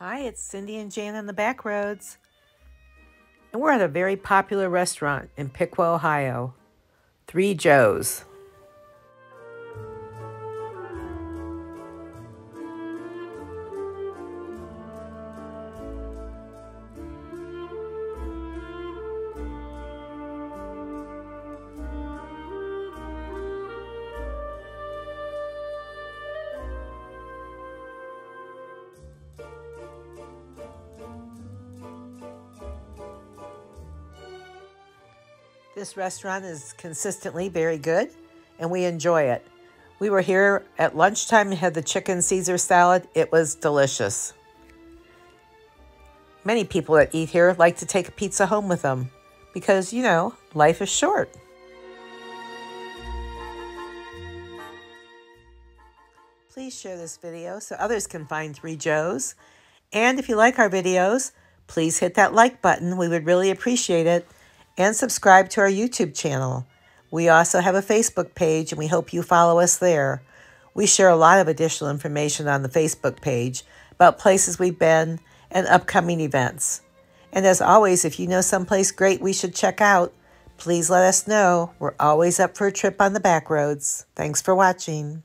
Hi, it's Cindy and Jan on the back roads. And we're at a very popular restaurant in Piqua, Ohio. Three Joe's. This restaurant is consistently very good and we enjoy it. We were here at lunchtime and had the chicken Caesar salad. It was delicious. Many people that eat here like to take a pizza home with them because, you know, life is short. Please share this video so others can find Three Joes. And if you like our videos, please hit that like button. We would really appreciate it and subscribe to our YouTube channel. We also have a Facebook page and we hope you follow us there. We share a lot of additional information on the Facebook page about places we've been and upcoming events. And as always, if you know someplace great we should check out, please let us know. We're always up for a trip on the back roads. Thanks for watching.